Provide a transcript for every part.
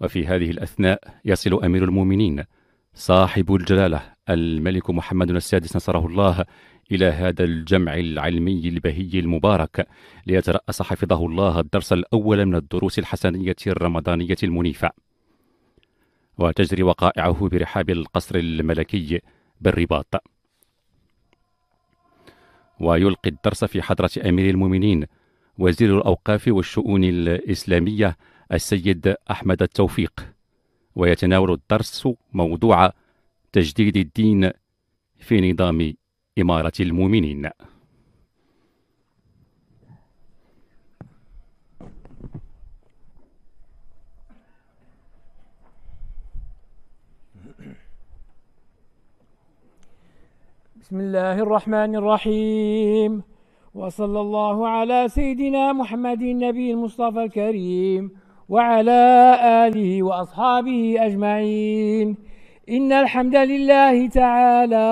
وفي هذه الأثناء يصل أمير المؤمنين صاحب الجلالة الملك محمد السادس نصره الله إلى هذا الجمع العلمي البهي المبارك ليترأس حفظه الله الدرس الأول من الدروس الحسنية الرمضانية المنيفة. وتجري وقائعه برحاب القصر الملكي بالرباط. ويلقي الدرس في حضرة أمير المؤمنين وزير الأوقاف والشؤون الإسلامية السيد أحمد التوفيق ويتناول الدرس موضوع تجديد الدين في نظام إمارة المؤمنين. بسم الله الرحمن الرحيم. وصلى الله على سيدنا محمد النبي المصطفى الكريم. وعلى آله وأصحابه أجمعين. إن الحمد لله تعالى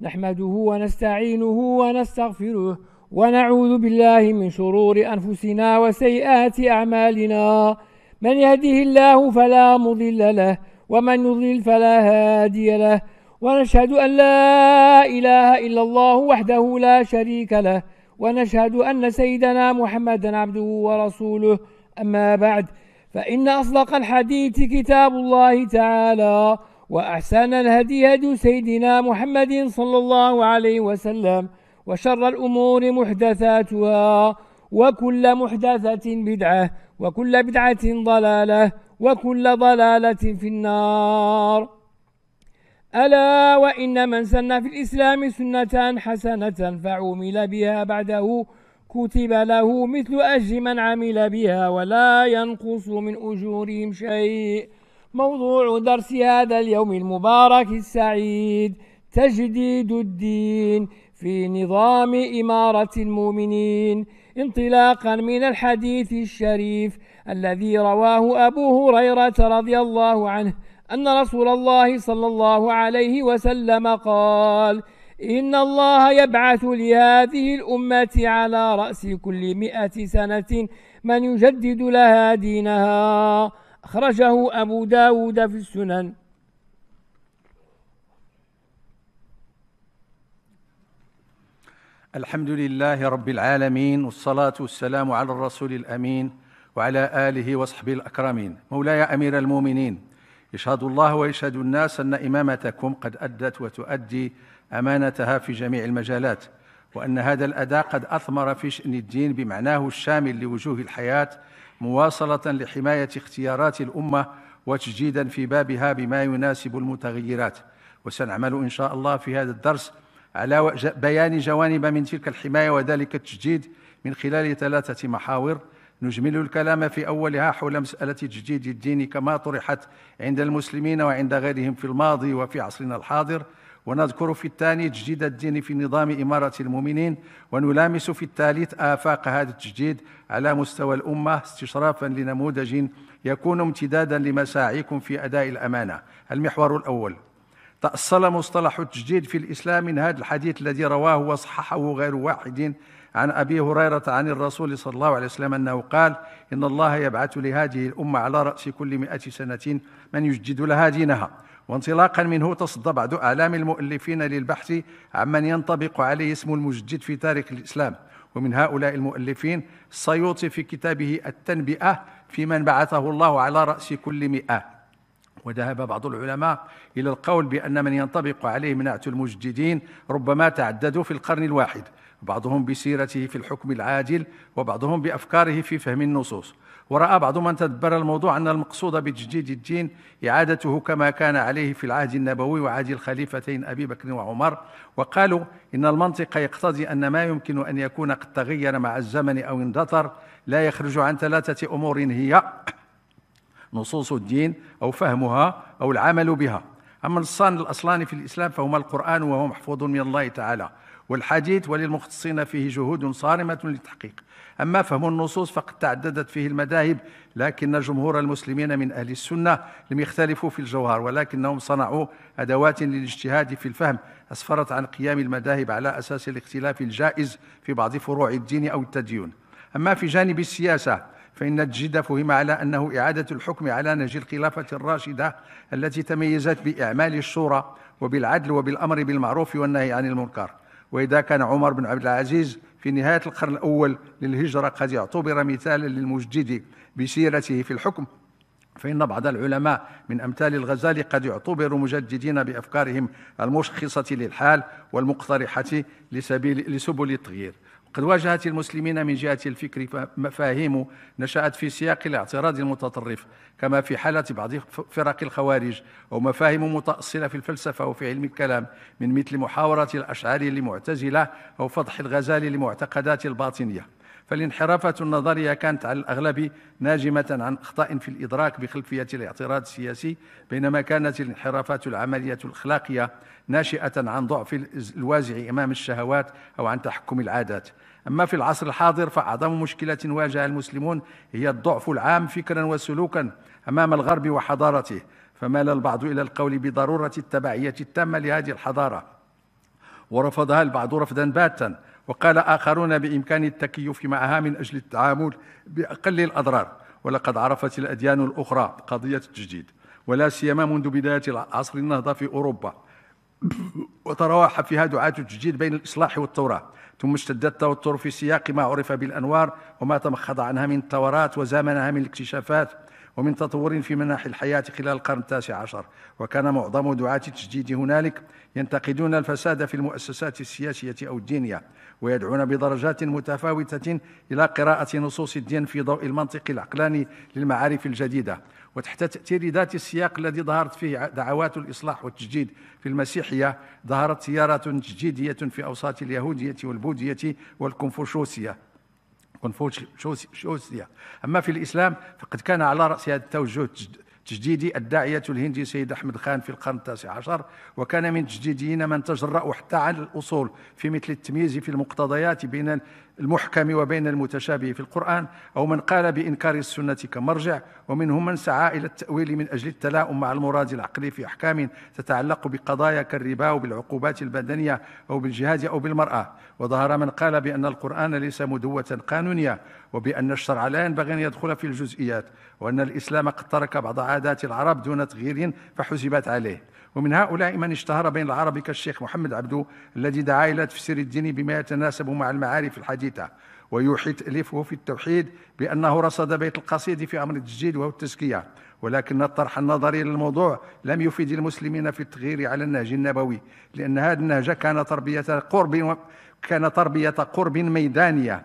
نحمده ونستعينه ونستغفره ونعوذ بالله من شرور أنفسنا وسيئات أعمالنا. من يهده الله فلا مضل له ومن يضلل فلا هادي له. ونشهد أن لا إله إلا الله وحده لا شريك له. ونشهد أن سيدنا محمدا عبده ورسوله. أما بعد فإن أصدق الحديث كتاب الله تعالى وأحسن الهدي هدي سيدنا محمد صلى الله عليه وسلم وشر الأمور محدثاتها وكل محدثة بدعة وكل بدعة ضلالة وكل ضلالة في النار. ألا وإن من سن في الإسلام سنة حسنة فعمل بها بعده كتب له مثل أجر من عمل بها ولا ينقص من أجورهم شيء. موضوع درس هذا اليوم المبارك السعيد. تجديد الدين في نظام إمارة المؤمنين. انطلاقا من الحديث الشريف الذي رواه أبو هريرة رضي الله عنه أن رسول الله صلى الله عليه وسلم قال إن الله يبعث لهذه الأمة على رأس كل مئة سنة من يجدد لها دينها. أخرجه أبو داود في السنن. الحمد لله رب العالمين والصلاة والسلام على الرسول الأمين وعلى آله وصحبه الأكرمين. مولاي أمير المؤمنين يشهد الله ويشهد الناس أن إمامتكم قد أدت وتؤدي أمانتها في جميع المجالات وأن هذا الأداء قد أثمر في شأن الدين بمعناه الشامل لوجوه الحياة مواصلة لحماية اختيارات الأمة وتجديدا في بابها بما يناسب المتغيرات. وسنعمل إن شاء الله في هذا الدرس على بيان جوانب من تلك الحماية وذلك التجديد من خلال ثلاثة محاور. نجمل الكلام في أولها حول مسألة تجديد الدين كما طرحت عند المسلمين وعند غيرهم في الماضي وفي عصرنا الحاضر. ونذكر في الثاني تجديد الدين في نظام إمارة المؤمنين ونلامس في الثالث آفاق هذا التجديد على مستوى الأمة استشرافا لنموذج يكون امتدادا لمساعيكم في أداء الأمانة. المحور الأول. تأصل مصطلح التجديد في الإسلام من هذا الحديث الذي رواه وصححه غير واحد عن أبي هريرة عن الرسول صلى الله عليه وسلم أنه قال إن الله يبعث لهذه الأمة على رأس كل مئة سنة من يجدد لها دينها. وانطلاقا منه تصدى بعض أعلام المؤلفين للبحث عمن ينطبق عليه اسم المجدد في تاريخ الإسلام ومن هؤلاء المؤلفين السيوطي في كتابه التنبئة في من بعثه الله على رأس كل مئة. وذهب بعض العلماء إلى القول بأن من ينطبق عليه منعة المجددين ربما تعددوا في القرن الواحد. بعضهم بسيرته في الحكم العاجل وبعضهم بأفكاره في فهم النصوص. ورأى بعض من تدبر الموضوع أن المقصود بتجديد الدين إعادته كما كان عليه في العهد النبوي وعهد الخليفتين أبي بكر وعمر وقالوا إن المنطق يقتضي أن ما يمكن أن يكون قد تغير مع الزمن أو اندثر لا يخرج عن ثلاثة أمور هي نصوص الدين أو فهمها أو العمل بها. أما النصان الاصلان في الإسلام فهما القرآن وهو محفوظ من الله تعالى. والحديث وللمختصين فيه جهود صارمة للتحقيق. أما فهم النصوص فقد تعددت فيه المذاهب لكن جمهور المسلمين من أهل السنة لم يختلفوا في الجوهر ولكنهم صنعوا أدوات للاجتهاد في الفهم. أسفرت عن قيام المذاهب على أساس الاختلاف الجائز في بعض فروع الدين أو التدين. أما في جانب السياسة فإن التجديد فهم على أنه إعادة الحكم على نهج الخلافة الراشدة التي تميزت بإعمال الشورى وبالعدل وبالأمر بالمعروف والنهي عن المنكر. وإذا كان عمر بن عبد العزيز في نهاية القرن الأول للهجرة قد اعتبر مثالا للمجدد بسيرته في الحكم فإن بعض العلماء من أمثال الغزالي قد يعتبر مجددين بأفكارهم المشخصة للحال والمقترحة لسبيل لسبل التغيير. قد واجهت المسلمين من جهة الفكر مفاهيم نشأت في سياق الاعتراض المتطرف كما في حالة بعض فرق الخوارج أو مفاهيم متأصلة في الفلسفة وفي علم الكلام من مثل محاورة الأشعار لمعتزلة أو فضح الغزال لمعتقدات الباطنية. فالانحرافات النظرية كانت على الأغلب ناجمة عن أخطاء في الإدراك بخلفية الاعتراض السياسي بينما كانت الانحرافات العملية الأخلاقية ناشئة عن ضعف الوازع أمام الشهوات أو عن تحكم العادات. أما في العصر الحاضر فأعظم مشكلة واجه المسلمون هي الضعف العام فكرا وسلوكا أمام الغرب وحضارته فمال البعض إلى القول بضرورة التبعية التامة لهذه الحضارة. ورفضها البعض رفضا باتا وقال آخرون بإمكان التكيف معها من أجل التعامل بأقل الأضرار ولقد عرفت الأديان الأخرى قضية التجديد ولا سيما منذ بداية عصر النهضة في أوروبا. وتراوح فيها دعاة التجديد بين الإصلاح والتوراة. ثم اشتد التوتر في سياق ما عرف بالأنوار وما تمخض عنها من الثورات وزامنها من الاكتشافات ومن تطور في مناحي الحياة خلال القرن التاسع عشر وكان معظم دعاة التجديد هنالك ينتقدون الفساد في المؤسسات السياسية أو الدينية ويدعون بدرجات متفاوتة إلى قراءة نصوص الدين في ضوء المنطق العقلاني للمعارف الجديدة وتحت تأثير ذات السياق الذي ظهرت فيه دعوات الإصلاح والتجديد في المسيحية ظهرت تيارات تجديدية في أوساط اليهودية والبوذية والكونفوشوسية كونفوشيوسية أما في الإسلام فقد كان على رأس هذا التوجه تجديدي الداعية الهندي سيد أحمد خان في القرن التاسع عشر وكان من تجديديين من تجرأوا حتى عن الأصول في مثل التمييز في المقتضيات بين المحكم وبين المتشابه في القرآن أو من قال بإنكار السنة كمرجع ومنهم من سعى إلى التأويل من أجل التلاؤم مع المراد العقلي في أحكام تتعلق بقضايا كالربا وبالعقوبات البدنية أو بالجهاد أو بالمرأة. وظهر من قال بأن القرآن ليس مدوة قانونية وبأن الشرع لا ينبغي أن يدخل في الجزئيات وأن الإسلام قد ترك بعض عادات العرب دون تغيير فحسبت عليه. ومن هؤلاء من اشتهر بين العرب كالشيخ محمد عبدو الذي دعا إلى تفسير الدين بما يتناسب مع المعارف الحديثة ويوحي تأليفه في التوحيد بأنه رصد بيت القصيد في أمر التسجيل وهو التزكية. ولكن الطرح النظري للموضوع لم يفيد المسلمين في التغيير على النهج النبوي لأن هذا النهج كان تربية قرب كان تربية قرب ميدانية.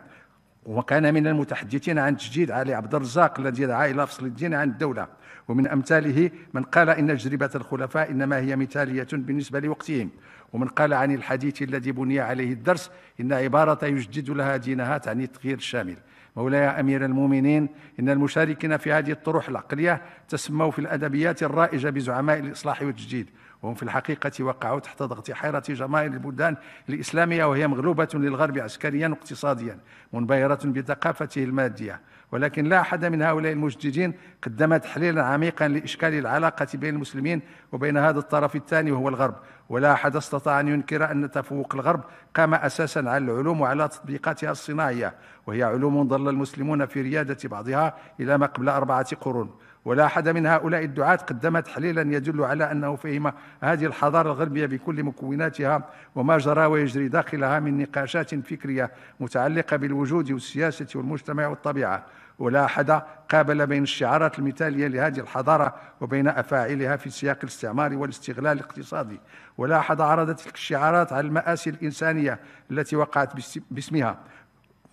وكان من المتحدثين عن تجديد علي عبد الرزاق الذي دعا إلى فصل الدين عن الدولة. ومن أمثاله من قال إن تجربة الخلفاء إنما هي مثالية بالنسبة لوقتهم. ومن قال عن الحديث الذي بني عليه الدرس إن عبارة يجدد لها دينها تعني التغيير الشامل مولاي أمير المؤمنين إن المشاركين في هذه الطروح العقلية تسموا في الأدبيات الرائجة بزعماء الإصلاح والتجديد. وهم في الحقيقة وقعوا تحت ضغط حيرة جماهير البلدان الإسلامية وهي مغلوبة للغرب عسكريا واقتصاديا منبهرة بثقافته المادية. ولكن لا أحد من هؤلاء المجددين قدم تحليلا عميقا لإشكال العلاقة بين المسلمين وبين هذا الطرف الثاني وهو الغرب. ولا أحد استطاع أن ينكر أن تفوق الغرب قام أساسا على العلوم وعلى تطبيقاتها الصناعية وهي علوم ظل المسلمون في ريادة بعضها إلى ما قبل أربعة قرون. ولا أحد من هؤلاء الدعاة قدم تحليلا يدل على أنه فهم هذه الحضارة الغربية بكل مكوناتها وما جرى ويجري داخلها من نقاشات فكرية متعلقة بالوجود والسياسة والمجتمع والطبيعة. ولا أحد قابل بين الشعارات المثالية لهذه الحضارة وبين أفاعلها في سياق الاستعمار والاستغلال الاقتصادي. ولا أحد عرض تلك الشعارات على المآسي الإنسانية التي وقعت باسمها.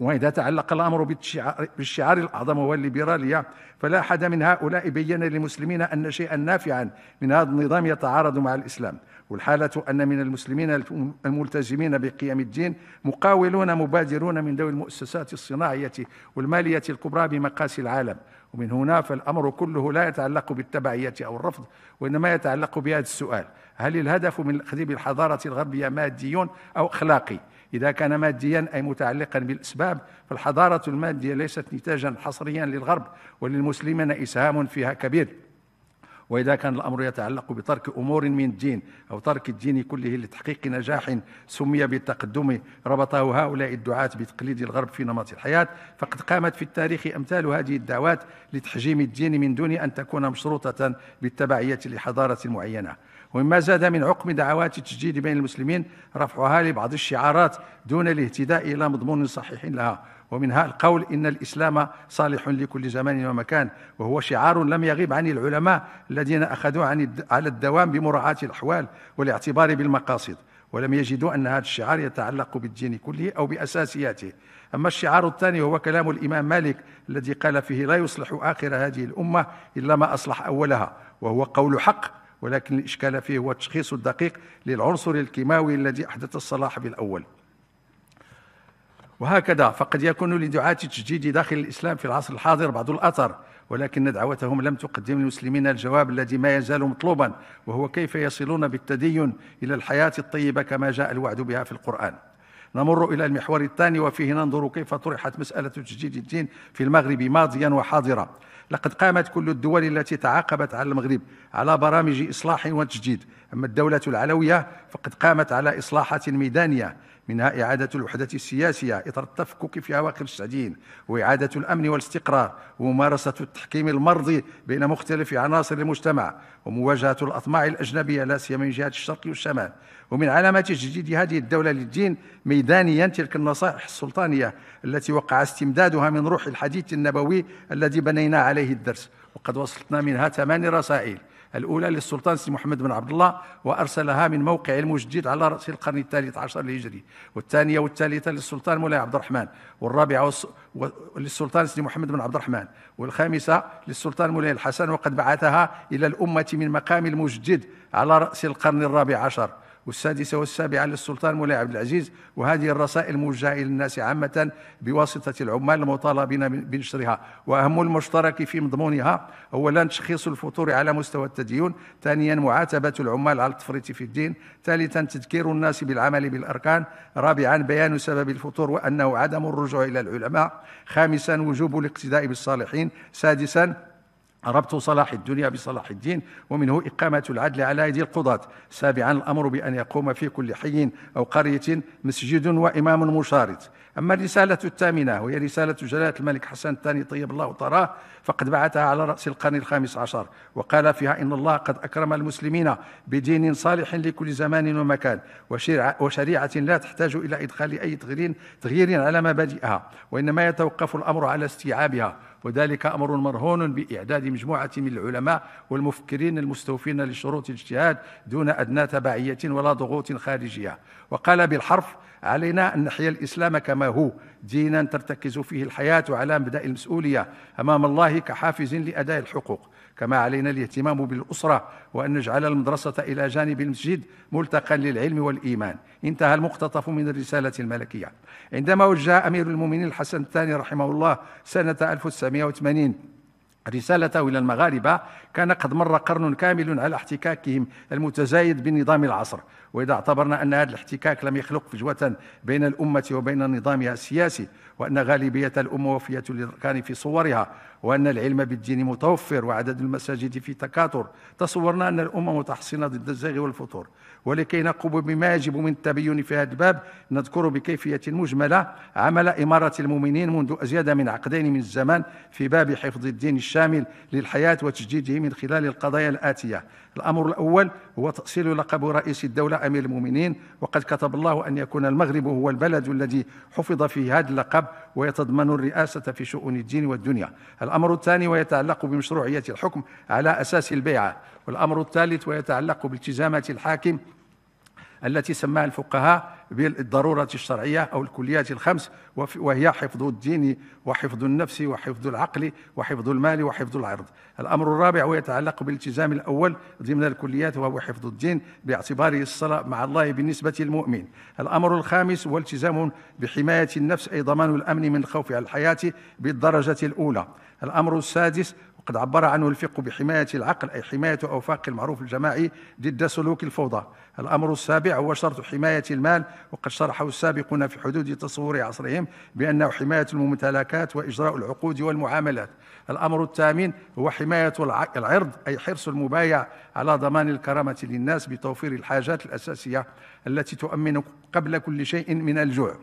وإذا تعلق الأمر بالشعار الأعظم هو الليبرالية فلا أحد من هؤلاء بين للمسلمين أن شيئا نافعا من هذا النظام يتعارض مع الإسلام. والحالة أن من المسلمين الملتزمين بقيم الدين مقاولون مبادرون من ذوي المؤسسات الصناعية والمالية الكبرى بمقاس العالم. ومن هنا فالأمر كله لا يتعلق بالتبعية أو الرفض وإنما يتعلق بهذا السؤال. هل الهدف من الأخذ بالحضارة الغربية مادي أو أخلاقي؟ إذا كان ماديا أي متعلقا بالأسباب فالحضارة المادية ليست نتاجا حصريا للغرب وللمسلمين إسهام فيها كبير. وإذا كان الأمر يتعلق بترك أمور من الدين أو ترك الدين كله لتحقيق نجاح سمي بالتقدم ربطه هؤلاء الدعاة بتقليد الغرب في نمط الحياة فقد قامت في التاريخ أمثال هذه الدعوات لتحجيم الدين من دون أن تكون مشروطة بالتبعية لحضارة معينة. ومما زاد من عقم دعوات التجديد بين المسلمين رفعها لبعض الشعارات دون الاهتداء إلى مضمون صحيح لها. ومنها القول إن الإسلام صالح لكل زمان ومكان وهو شعار لم يغب عن العلماء الذين أخذوا عن على الدوام بمراعاة الأحوال والاعتبار بالمقاصد. ولم يجدوا أن هذا الشعار يتعلق بالدين كله أو بأساسياته. أما الشعار الثاني هو كلام الإمام مالك الذي قال فيه لا يصلح آخر هذه الأمة إلا ما أصلح أولها وهو قول حق ولكن الإشكال فيه هو التشخيص الدقيق للعنصر الكيماوي الذي أحدث الصلاح بالأول. وهكذا فقد يكون لدعاة التجديد داخل الإسلام في العصر الحاضر بعض الأثر ولكن دعوتهم لم تقدم للمسلمين الجواب الذي ما يزال مطلوبا وهو كيف يصلون بالتدين إلى الحياة الطيبة كما جاء الوعد بها في القرآن. نمر إلى المحور الثاني وفيه ننظر كيف طرحت مسألة تجديد الدين في المغرب ماضيا وحاضرا. لقد قامت كل الدول التي تعاقبت على المغرب على برامج إصلاح وتجديد. أما الدولة العلوية فقد قامت على إصلاحات ميدانية. منها إعادة الوحدة السياسية إطار التفكك في أواخر السعديين وإعادة الأمن والاستقرار وممارسة التحكيم المرضي بين مختلف عناصر المجتمع ومواجهة الأطماع الأجنبية لا سيما من جهة الشرق والشمال. ومن علامات تجديد هذه الدولة للدين ميدانيا تلك النصائح السلطانية التي وقع استمدادها من روح الحديث النبوي الذي بنينا عليه الدرس. وقد وصلتنا منها ثمان رسائل. الأولى للسلطان سي محمد بن عبد الله وأرسلها من موقع المجدد على رأس القرن الثالث عشر الهجري والثانية والثالثة للسلطان مولاي عبد الرحمن والرابعة للسلطان سي محمد بن عبد الرحمن والخامسة للسلطان مولاي الحسن وقد بعثها إلى الأمة من مقام المجدد على رأس القرن الرابع عشر. والسادسة والسابعة للسلطان مولاي عبد العزيز وهذه الرسائل موجهة إلى الناس عامة بواسطة العمال المطالبين بنشرها. وأهم المشترك في مضمونها أولا تشخيص الفطور على مستوى التدين ثانيا معاتبة العمال على التفريط في الدين ثالثا تذكير الناس بالعمل بالأركان رابعا بيان سبب الفطور وأنه عدم الرجوع إلى العلماء خامسا وجوب الاقتداء بالصالحين سادسا ربط صلاح الدنيا بصلاح الدين ومنه إقامة العدل على أيدي القضاة. سابعا الأمر بأن يقوم في كل حي أو قرية مسجد وإمام مشارط أما الرسالة الثامنة وهي رسالة جلالة الملك حسن الثاني طيب الله طراه فقد بعثها على رأس القرن الخامس عشر وقال فيها إن الله قد أكرم المسلمين بدين صالح لكل زمان ومكان وشريعة لا تحتاج إلى إدخال أي تغيير, تغيير على مبادئها وإنما يتوقف الأمر على استيعابها. وذلك أمر مرهون بإعداد مجموعة من العلماء والمفكرين المستوفين لشروط الاجتهاد دون أدنى تبعية ولا ضغوط خارجية. وقال بالحرف علينا أن نحيا الإسلام كما هو دينا ترتكز فيه الحياة على مبدأ المسؤولية أمام الله كحافز لأداء الحقوق. كما علينا الاهتمام بالأسرة وأن نجعل المدرسة إلى جانب المسجد ملتقى للعلم والإيمان. انتهى المقتطف من الرسالة الملكية. عندما وجه أمير المؤمنين الحسن الثاني رحمه الله سنة 1980 رسالته إلى المغاربة كان قد مر قرن كامل على احتكاكهم المتزايد بالنظام العصر. وإذا اعتبرنا أن هذا الاحتكاك لم يخلق فجوة بين الأمة وبين نظامها السياسي وأن غالبية الأمة وفية للأركان في صورها وأن العلم بالدين متوفر وعدد المساجد في تكاثر. تصورنا أن الأمة متحصنة ضد الزيغ والفطور. ولكي نقوم بما يجب من التبين في هذا الباب نذكر بكيفية مجملة عمل إمارة المؤمنين منذ أزيد من عقدين من الزمان في باب حفظ الدين الشامل للحياة وتجديده من خلال القضايا الآتية. الأمر الأول هو تأصيل لقب رئيس الدولة أمير المؤمنين. وقد كتب الله أن يكون المغرب هو البلد الذي حفظ فيه هذا اللقب ويتضمن الرئاسة في شؤون الدين والدنيا. الأمر الثاني ويتعلق بمشروعية الحكم على أساس البيعة والأمر الثالث ويتعلق بالتزامات الحاكم التي سماها الفقهاء بالضرورة الشرعية أو الكليات الخمس وهي حفظ الدين وحفظ النفس وحفظ العقل وحفظ المال وحفظ العرض. الأمر الرابع ويتعلق بالالتزام الأول ضمن الكليات وهو حفظ الدين باعتباره الصلاة مع الله بالنسبة للمؤمن. الأمر الخامس هو التزام بحماية النفس أي ضمان الأمن من الخوف على الحياة بالدرجة الأولى. الأمر السادس وقد عبر عنه الفقه بحماية العقل أي حماية أوفاق المعروف الجماعي ضد سلوك الفوضى. الأمر السابع هو شرط حماية المال وقد شرحه السابقون في حدود تصور عصرهم بأنه حماية الممتلكات وإجراء العقود والمعاملات. الأمر الثامن هو حماية العرض أي حرص المبايع على ضمان الكرامة للناس بتوفير الحاجات الأساسية التي تؤمن قبل كل شيء من الجوع.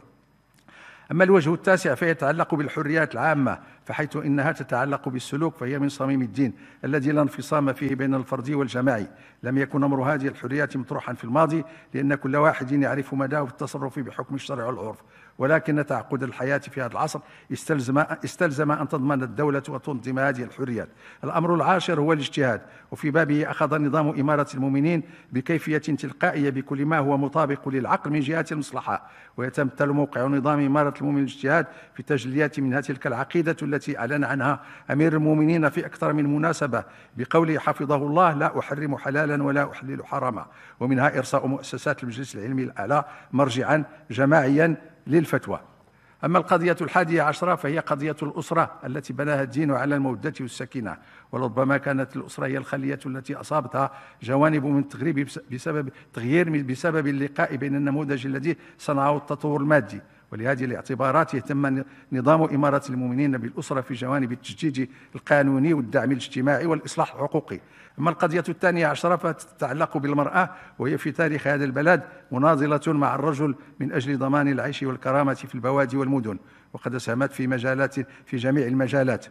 أما الوجه التاسع فيتعلق بالحريات العامة فحيث إنها تتعلق بالسلوك فهي من صميم الدين الذي لا انفصام فيه بين الفردي والجماعي لم يكن أمر هذه الحريات مطروحا في الماضي لأن كل واحد يعرف مداه في التصرف بحكم الشرع والعرف. ولكن تعقد الحياة في هذا العصر. استلزم, استلزم أن تضمن الدولة وتنظم هذه الحريات. الأمر العاشر هو الاجتهاد وفي بابه أخذ نظام إمارة المؤمنين بكيفية تلقائية بكل ما هو مطابق للعقل من جهة المصلحة. ويتمثل موقع نظام إمارة المؤمنين الاجتهاد في تجليات منها تلك العقيدة التي أعلن عنها أمير المؤمنين في أكثر من مناسبة بقوله حفظه الله لا أحرم حلالا ولا أحلل حراما. ومنها إرساء مؤسسات المجلس العلمي الأعلى مرجعا جماعيا للفتوى. أما القضية الحادية عشرة فهي قضية الأسرة التي بناها الدين على المودة والسكينة. ولربما كانت الأسرة هي الخلية التي أصابتها جوانب من التغريب بسبب تغيير بسبب اللقاء بين النموذج الذي صنعه التطور المادي. ولهذه الاعتبارات يهتم نظام إمارة المؤمنين بالأسرة في جوانب التجديد القانوني والدعم الاجتماعي والإصلاح الحقوقي. أما القضية الثانية عشرة فتتعلق بالمرأة وهي في تاريخ هذا البلد مناضلة مع الرجل من أجل ضمان العيش والكرامة في البوادي والمدن وقد أسهمت في مجالات في جميع المجالات.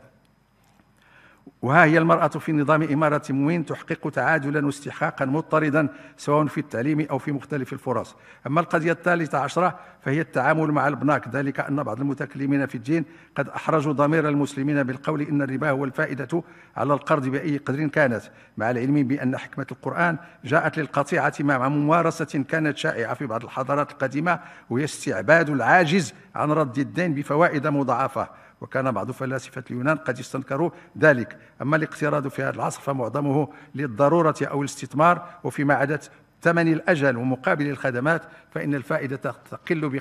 وها هي المرأة في نظام إمارة موين تحقق تعادلا واستحقاقا مضطردا سواء في التعليم أو في مختلف الفرص. أما القضية الثالثة عشرة فهي التعامل مع البناك. ذلك أن بعض المتكلمين في الدين قد أحرجوا ضمير المسلمين بالقول إن الربا هو الفائدة على القرض بأي قدر كانت. مع العلم بأن حكمة القرآن جاءت للقطيعة مع ممارسة كانت شائعة في بعض الحضارات القديمة وهي استعباد العاجز عن رد الدين بفوائد مضاعفة. وكان بعض فلاسفة اليونان قد استنكروا ذلك. أما الاقتراض في هذا العصر فمعظمه للضرورة أو الاستثمار وفيما عدت ثمن الأجل ومقابل الخدمات فإن الفائدة تقل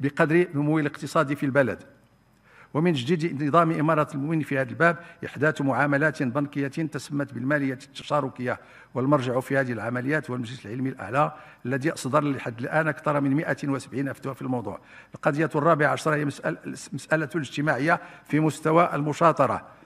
بقدر نمو الاقتصاد في البلد. ومن جديد نظام إمارة المؤمن في هذا الباب إحداث معاملات بنكية تسمت بالمالية التشاركية والمرجع في هذه العمليات هو المجلس العلمي الأعلى الذي أصدر لحد الآن أكثر من 170 فتوى في الموضوع. القضية الرابعة عشرة هي مسألة الاجتماعية في مستوى المشاطرة.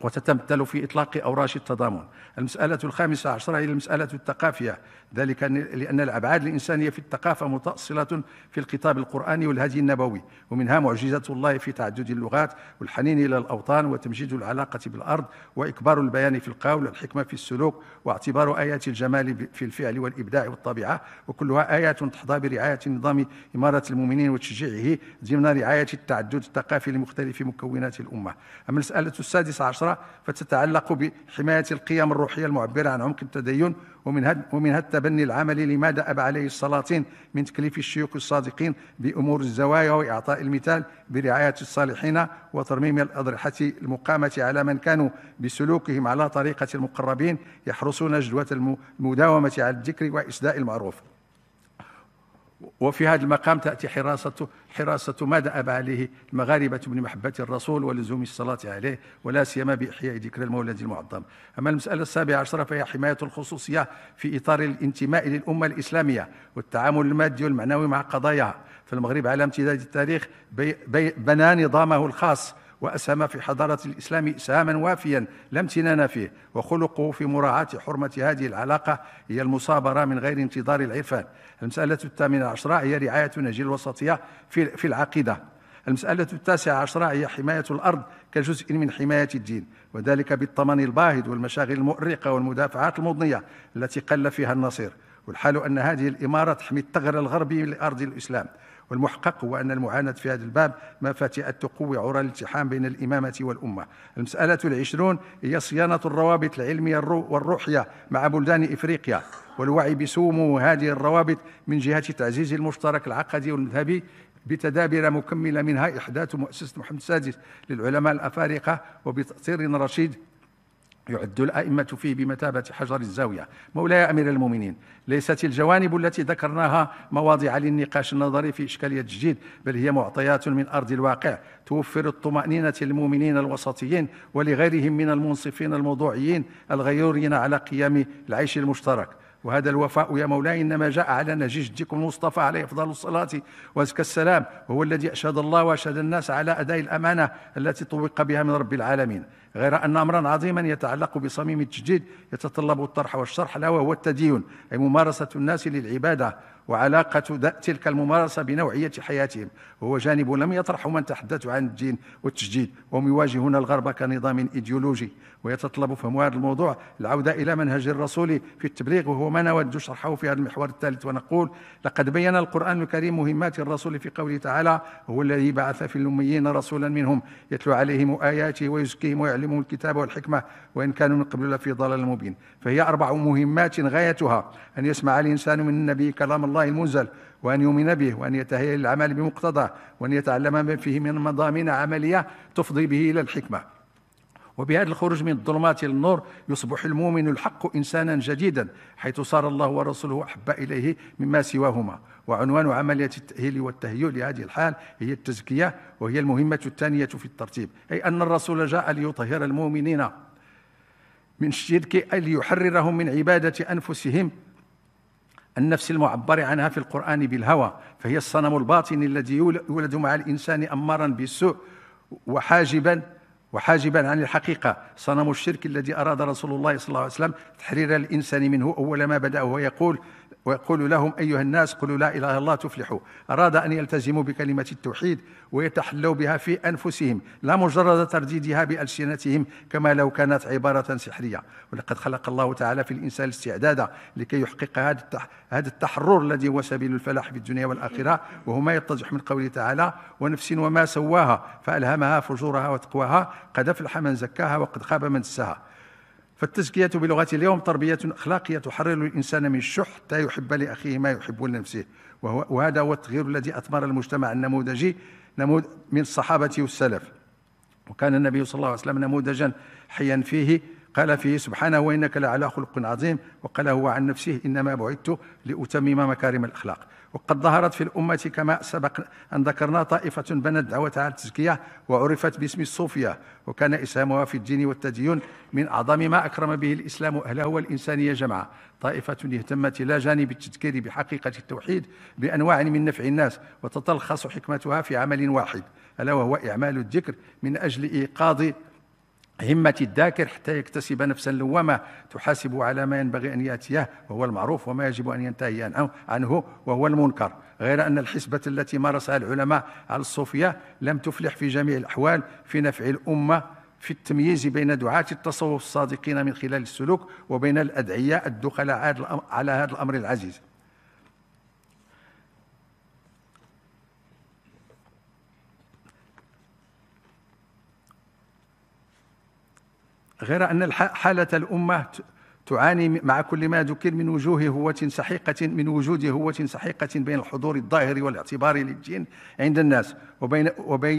وتتمثل في إطلاق أوراش التضامن. المسألة الخامسة عشرة هي المسألة الثقافية ذلك لأن الأبعاد الإنسانية في الثقافة متأصلة في الخطاب القرآني والهدي النبوي ومنها معجزة الله في تعدد اللغات والحنين إلى الأوطان وتمجيد العلاقة بالأرض وإكبار البيان في القول والحكمة في السلوك واعتبار آيات الجمال في الفعل والإبداع والطبيعة وكلها آيات تحظى برعاية نظام إمارة المؤمنين وتشجيعه ضمن رعاية التعدد الثقافي لمختلف مكونات الأمة. أما المسألة السادسة عشرة فتتعلق بحماية القيم الروحية المعبرة عن عمق التدين ومنها ومنها التبني العملي لما دأب عليه السلاطين من تكليف الشيوخ الصادقين بأمور الزوايا وإعطاء المثال برعاية الصالحين وترميم الأضرحة المقامة على من كانوا بسلوكهم على طريقة المقربين يحرصون جدوة المداومة على الذكر وإسداء المعروف. وفي هذا المقام تأتي حراسة حراسة ما دأب عليه المغاربة من محبة الرسول ولزوم الصلاة عليه ولا سيما بإحياء ذكر المولد المعظم. أما المسألة السابعة عشرة فهي حماية الخصوصية في إطار الانتماء للأمة الإسلامية والتعامل المادي والمعنوي مع قضاياها. فالمغرب على امتداد التاريخ بنى نظامه الخاص وأسهم في حضارة الإسلام إسهاما وافيا لا امتنان فيه وخلقه في مراعاة حرمة هذه العلاقة هي المصابرة من غير انتظار العرفان. المسألة الثامنة عشرة هي رعاية نهج الوسطية في, العقيدة. المسألة التاسعة عشرة هي حماية الأرض كجزء من حماية الدين وذلك بالطمن الباهظ والمشاغل المؤرقة والمدافعات المضنية التي قل فيها النصير. والحال أن هذه الإمارة تحمي الثغر الغربي لأرض الإسلام. والمحقق هو أن المعاناة في هذا الباب مفاتيح تقوي عرى الالتحام بين الإمامة والأمة. المسألة العشرون هي صيانة الروابط العلمية والروحية مع بلدان إفريقيا والوعي بسمو هذه الروابط من جهة تعزيز المشترك العقدي والمذهبي بتدابير مكملة منها إحداث مؤسسة محمد السادس للعلماء الأفارقة وبتأثير رشيد يعد الأئمة فيه بمثابة حجر الزاوية. مولاي أمير المؤمنين ليست الجوانب التي ذكرناها مواضع للنقاش النظري في إشكالية الجديد بل هي معطيات من أرض الواقع. توفر الطمأنينة للمؤمنين الوسطيين ولغيرهم من المنصفين الموضوعيين الغيورين على قيام العيش المشترك. وهذا الوفاء يا مولاي إنما جاء على نهج جدكم المصطفى عليه أفضل الصلاة وأزكى السلام وهو الذي أشهد الله وأشهد الناس على أداء الأمانة التي طوق بها من رب العالمين. غير أن أمرا عظيما يتعلق بصميم التجديد يتطلب الطرح والشرح لا وهو التدين أي ممارسة الناس للعبادة وعلاقة تلك الممارسة بنوعية حياتهم. وهو جانب لم يطرحه من تحدث عن الدين والتجديد وهم يواجهون الغرب كنظام إيديولوجي. ويتطلب فهم هذا الموضوع العودة إلى منهج الرسول في التبليغ وهو ما نود شرحه في هذا المحور الثالث. ونقول لقد بين القرآن الكريم مهمات الرسول في قوله تعالى هو الذي بعث في الأميين رسولا منهم يتلو عليهم آياته ويزكيهم ويعلمهم الكتاب والحكمة وإن كانوا من قبل لفي ضلال مبين. فهي أربع مهمات غايتها أن يسمع الإنسان من النبي كلام الله المنزل وأن يؤمن به وأن يتهيأ للعمل بمقتضاه وأن يتعلم ما فيه من مضامين عملية تفضي به إلى الحكمة. وبهذا الخروج من الظلمات إلى النور يصبح المؤمن الحق إنسانا جديدا حيث صار الله ورسوله أحب إليه مما سواهما. وعنوان عمليه التأهيل والتهيؤ لهذه الحال هي التزكية وهي المهمة الثانية في الترتيب. أي أن الرسول جاء ليطهر المؤمنين من الشرك أي ليحررهم من عبادة أنفسهم. النفس المعبر عنها في القرآن بالهوى فهي الصنم الباطن الذي يولد مع الإنسان أمارا بالسوء وحاجبا وحاجبا عن الحقيقة. صنم الشرك الذي أراد رسول الله صلى الله عليه وسلم تحرير الإنسان منه أول ما بدأ وهو يقول ويقول لهم أيها الناس قولوا لا إله إلا الله تفلحوا. أراد أن يلتزموا بكلمة التوحيد ويتحلوا بها في أنفسهم لا مجرد ترديدها بألسنتهم كما لو كانت عبارة سحرية. ولقد خلق الله تعالى في الإنسان الاستعداد لكي يحقق هذا التحرر الذي هو سبيل الفلاح في الدنيا والآخرة وهو ما يتضح من قوله تعالى ونفس وما سواها فألهمها فجورها وتقواها قد أفلح من زكاها وقد خاب من دساها فالتزكية بلغة اليوم تربية أخلاقية تحرر الإنسان من الشح حتى يحب لأخيه ما يحب لنفسه. وهذا هو التغيير الذي أثمر المجتمع النموذجي نموذج من الصحابة والسلف. وكان النبي صلى الله عليه وسلم نموذجا حيا فيه قال فيه سبحانه وإنك لعلى خلق عظيم وقال هو عن نفسه إنما بعثت لأتمم مكارم الأخلاق. وقد ظهرت في الأمة كما سبق أن ذكرنا طائفة بنت دعوة على التزكية وعرفت باسم الصوفية وكان إسهامها في الدين والتدين من أعظم ما أكرم به الإسلام أهله والإنسانية جمعاء طائفة اهتمت إلى جانب التذكير بحقيقة التوحيد بأنواع من نفع الناس وتتلخص حكمتها في عمل واحد ألا وهو إعمال الذكر من أجل إيقاظ همة الذاكر حتى يكتسب نفسا لوامة تحاسب على ما ينبغي أن يأتيه وهو المعروف وما يجب أن ينتهي عنه وهو المنكر. غير أن الحسبة التي مارسها العلماء على الصوفية لم تفلح في جميع الأحوال في نفع الأمة في التمييز بين دعاة التصوف الصادقين من خلال السلوك وبين الأدعياء الدخلاء على هذا الأمر العزيز. غير أن حالة الأمة تعاني مع كل ما ذكر من وجوه هوة سحيقة من وجود هوة سحيقة بين الحضور الظاهر والاعتبار للدين عند الناس وبين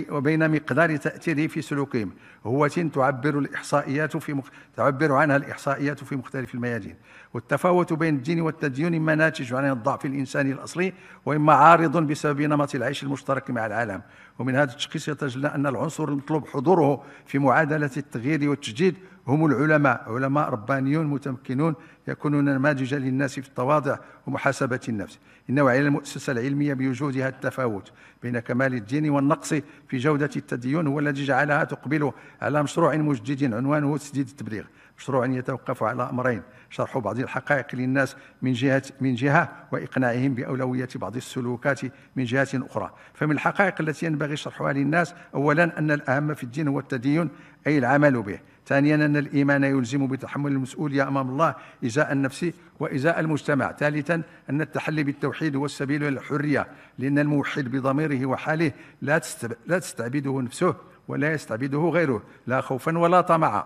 وبين مقدار تأثيره في سلوكهم. هوة تعبر الإحصائيات في مخ... تعبر عنها الإحصائيات في مختلف الميادين. والتفاوت بين الدين والتدين إما ناتج عن الضعف الإنساني الأصلي وإما عارض بسبب نمط العيش المشترك مع العالم. ومن هذا التشخيص يتجلى أن العنصر المطلوب حضوره في معادلة التغيير والتجديد هم العلماء علماء ربانيون متمكنون يكونون نماذجا للناس في التواضع ومحاسبة النفس. إن وعي المؤسسة العلمية بوجودها التفاوت بين كمال الدين والنقص في جودة التدين هو الذي جعلها تقبل على مشروع مجدد عنوانه تسديد التبليغ. مشروع يتوقف على أمرين شرح بعض الحقائق للناس من جهة من جهة وإقناعهم بأولوية بعض السلوكات من جهة أخرى. فمن الحقائق التي ينبغي شرحها للناس أولا أن الأهم في الدين هو التدين أي العمل به. ثانيا أن الإيمان يلزم بتحمل المسؤولية أمام الله إزاء النفس وإزاء المجتمع. ثالثا أن التحلي بالتوحيد هو السبيل إلى الحرية لأن الموحد بضميره وحاله لا لا تستعبده نفسه ولا يستعبده غيره لا خوفا ولا طمعا.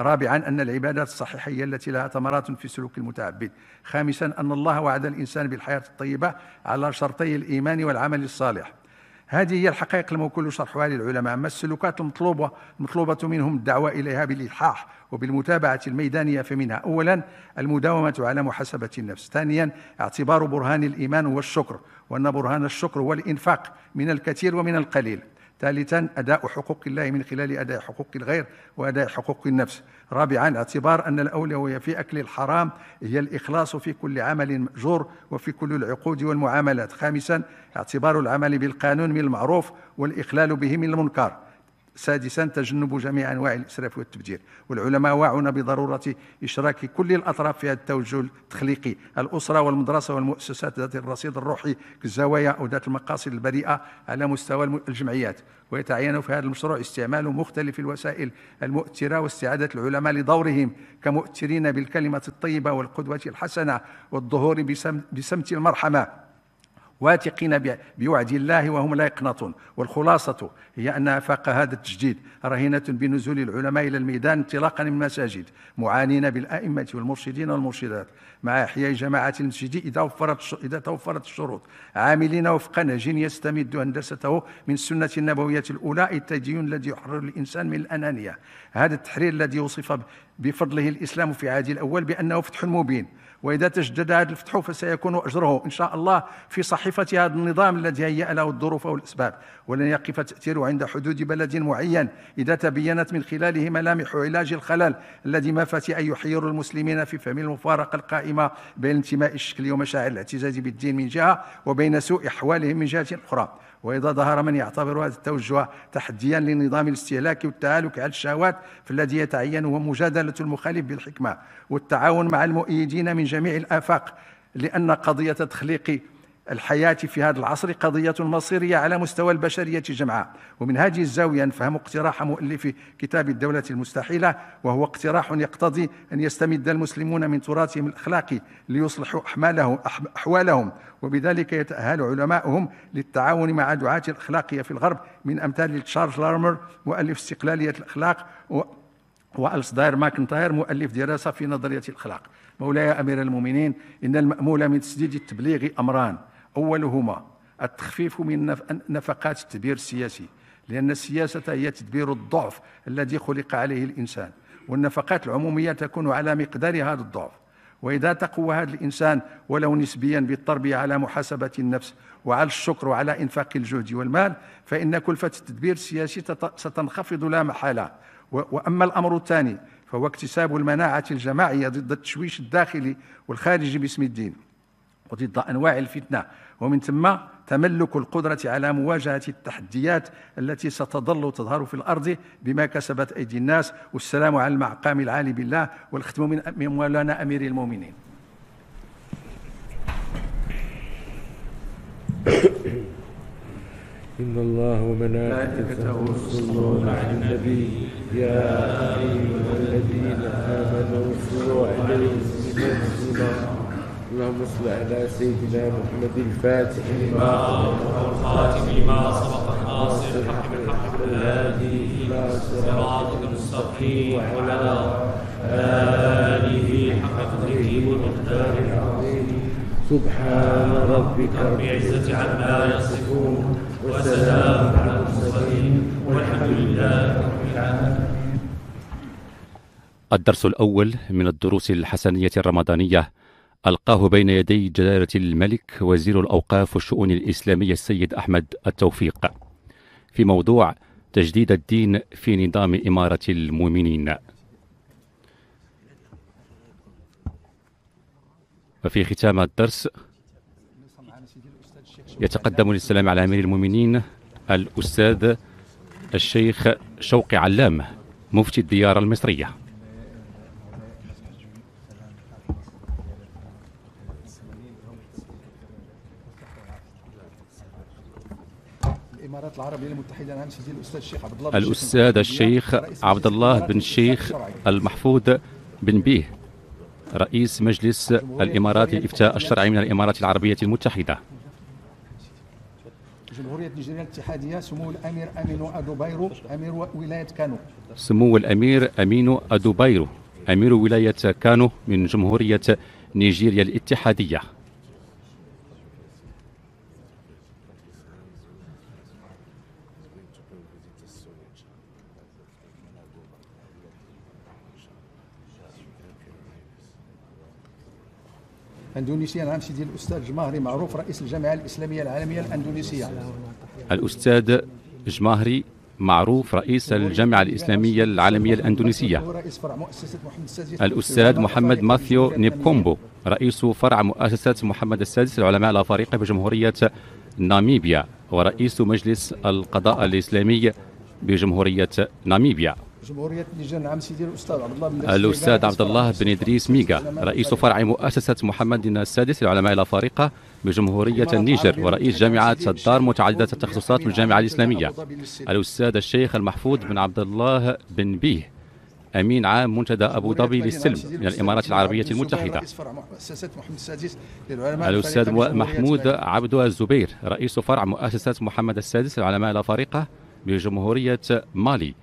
رابعا أن العبادات الصحيحة هي التي لها ثمرات في سلوك المتعبد. خامسا أن الله وعد الإنسان بالحياة الطيبة على شرطي الإيمان والعمل الصالح. هذه هي الحقائق الموكول شرحها للعلماء أما السلوكات المطلوبة المطلوبة منهم الدعوة إليها بالإلحاح وبالمتابعة الميدانية فمنها. أولا المداومة على محاسبة النفس. ثانيا اعتبار برهان الإيمان هو الشكر وأن برهان الشكر هو الإنفاق من الكثير ومن القليل. ثالثا أداء حقوق الله من خلال أداء حقوق الغير وأداء حقوق النفس. رابعا اعتبار أن الأولوية في أكل الحرام هي الإخلاص في كل عمل مأجور وفي كل العقود والمعاملات. خامسا اعتبار العمل بالقانون من المعروف والإخلال به من المنكر. سادسا تجنب جميع أنواع الإسراف والتبذير والعلماء واعون بضرورة إشراك كل الأطراف في هذا التوجه التخليقي. الأسرة والمدرسة والمؤسسات ذات الرصيد الروحي كالزوايا أو ذات المقاصد البريئة على مستوى الجمعيات. ويتعين في هذا المشروع استعمال مختلف الوسائل المؤثرة واستعادة العلماء لدورهم كمؤثرين بالكلمة الطيبة والقدوة الحسنة والظهور بسمت المرحمة. واثقين بوعد الله وهم لا يقنطون. والخلاصة هي أن آفاق هذا التجديد رهينة بنزول العلماء إلى الميدان انطلاقا من المساجد معانين بالأئمة والمرشدين والمرشدات. مع إحياء جماعة المسجد إذا وفرت إذا توفرت الشروط عاملين وفق نهج يستمد هندسته من السنة النبوية الأولى التدين الذي يحرر الإنسان من الأنانية. هذا التحرير الذي وصف بفضله الإسلام في عهد الأول بأنه فتح مبين. وإذا تجدد هذا الفتح فسيكون أجره إن شاء الله في صحيفة هذا النظام الذي هيأ له الظروف والأسباب ولن يقف تأثيره عند حدود بلد معين إذا تبينت من خلاله ملامح علاج الخلل الذي ما فات أن يحير المسلمين في فهم المفارقة القائمة بين انتماء الشكل ومشاعر الاعتزاز بالدين من جهة وبين سوء أحوالهم من جهة أخرى. وإذا ظهر من يعتبر هذا التوجه تحديا لنظام الاستهلاك والتهالك على الشهوات فالذي يتعين هو مجادلة المخالف بالحكمة والتعاون مع المؤيدين من جميع الآفاق لأن قضية تخليق الحياة في هذا العصر قضية مصيرية على مستوى البشرية جمعاء. ومن هذه الزاوية نفهم اقتراح مؤلف كتاب الدولة المستحيلة وهو اقتراح يقتضي أن يستمد المسلمون من تراثهم الأخلاقي ليصلحوا أحمالهم أحوالهم. وبذلك يتأهل علماؤهم للتعاون مع دعاة الأخلاقية في الغرب من أمثال تشارلز لارمر مؤلف استقلالية الأخلاق وألسداير ماكنتاير مؤلف دراسة في نظرية الأخلاق. مولاي أمير المؤمنين إن المأمول من تسديد التبليغ أمران. أولهما التخفيف من نفقات التدبير السياسي لأن السياسة هي تدبير الضعف الذي خلق عليه الإنسان والنفقات العمومية تكون على مقدار هذا الضعف. وإذا تقوى هذا الإنسان ولو نسبيا بالتربية على محاسبة النفس وعلى الشكر وعلى إنفاق الجهد والمال فإن كلفة التدبير السياسي ستنخفض لا محالة. وأما الأمر الثاني فهو اكتساب المناعة الجماعية ضد التشويش الداخلي والخارجي باسم الدين وضد أنواع الفتنة ومن ثم تملك القدرة على مواجهة التحديات التي ستظل تظهر في الأرض بما كسبت أيدي الناس. والسلام على المقام العالي بالله والختم من مولانا أمير المؤمنين. إن الله وملائكته يصلون على النبي. يا أيها الذين آمنوا صلوا عليه وسلموا. اللهم صل على سيدنا محمد الفاتح لما أغلق والخاتم لما سبق الناصر الحق بالحق إلى صراطك المستقيم وعلى آله حق قدره والمقدار العظيم. سبحان ربك رب العزة عما يصفون وسلام على المرسلين والحمد لله رب العالمين. الدرس الأول من الدروس الحسنية الرمضانية. ألقاه بين يدي جلالة الملك وزير الأوقاف والشؤون الإسلامية السيد أحمد التوفيق. في موضوع تجديد الدين في نظام إمارة المؤمنين. وفي ختام الدرس يتقدم للسلام على أمير المؤمنين الأستاذ الشيخ شوقي علام مفتي الديار المصرية. الامارات العربية المتحدة نعم سيدي الأستاذ الشيخ عبد الله الأستاذ الشيخ عبد الله بن الشيخ المحفوظ بن بيه رئيس مجلس الإمارات الإفتاء الشرعي من الإمارات العربية المتحدة. جمهورية نيجيريا الاتحادية سمو الأمير أمين ادوبايرو أمير ولاية كانو. سمو الأمير أمين أدوبايرو أمير ولاية كانو من جمهورية نيجيريا الاتحادية. اندونيسيا نعم سيدي الأستاذ جماهري معروف رئيس الجامعة الإسلامية العالمية الأندونيسية. الأستاذ جماهري معروف رئيس الجامعة الإسلامية العالمية الأندونيسية. الأستاذ محمد ماثيو نيبكومبو رئيس فرع مؤسسة محمد السادس للعلماء الأفارقة بجمهورية ناميبيا ورئيس مجلس القضاء الإسلامي بجمهورية ناميبيا. جمهورية النيجر نعم سيدي الأستاذ عبد الله بن الأستاذ عبد الله بن إدريس ميغا رئيس فرع مؤسسة محمد السادس للعلماء الأفارقة بجمهورية النيجر ورئيس جامعة الدار متعددة التخصصات بالجامعة الإسلامية. الأستاذ الشيخ المحفوظ بن عبد الله بن بيه أمين عام منتدى أبو ظبي للسلم من مؤسسه للعلماء الأستاذ الأفارقة بجمهورية محمود. عبد الزبير رئيس فرع مؤسسة محمد السادس للعلماء الأفارقة بجمهورية مالي.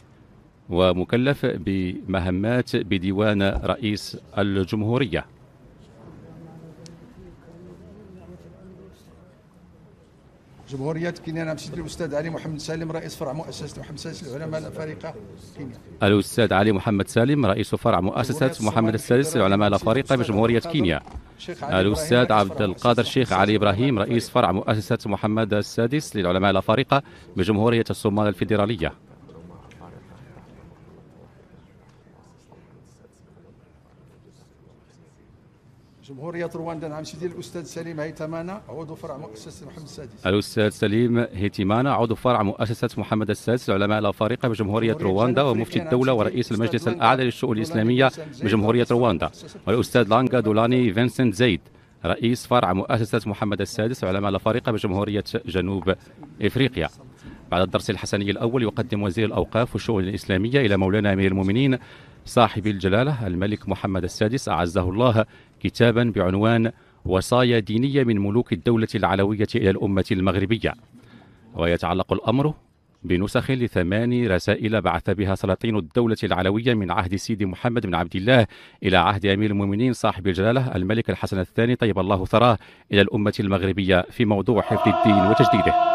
ومكلف بمهمات بديوان رئيس الجمهورية. جمهورية كينيا نعم سيدي الأستاذ علي محمد سالم رئيس فرع مؤسسة محمد السادس للعلماء الافارقه كينيا. الأستاذ علي محمد سالم رئيس فرع مؤسسة محمد السادس للعلماء الأفارقة بجمهورية كينيا. الأستاذ عبد القادر مؤسسة الشيخ علي إبراهيم رئيس فرع مؤسسة محمد السادس للعلماء الأفارقة بجمهورية الصومال الفيدرالية. جمهورية رواندا نعم سيدي الأستاذ سليم هيتمانا عضو فرع مؤسسة محمد السادس. الأستاذ سليم هيتيمانا عضو فرع مؤسسة محمد السادس للعلماء الأفارقة بجمهورية رواندا ومفتي الدولة ورئيس المجلس الأعلى للشؤون الإسلامية بجمهورية رواندا. والأستاذ لانجا دولاني فينسنت زيد رئيس فرع مؤسسة محمد السادس للعلماء الأفارقة بجمهورية جنوب إفريقيا. بعد الدرس الحسني الأول يقدم وزير الأوقاف والشؤون الإسلامية إلى مولانا أمير المؤمنين صاحب الجلالة الملك محمد السادس أعزه الله كتابا بعنوان وصايا دينية من ملوك الدولة العلوية إلى الأمة المغربية. ويتعلق الأمر بنسخ لثمان رسائل بعث بها سلاطين الدولة العلوية من عهد سيدي محمد بن عبد الله إلى عهد أمير المؤمنين صاحب الجلالة الملك الحسن الثاني طيب الله ثراه إلى الأمة المغربية في موضوع حفظ الدين وتجديده.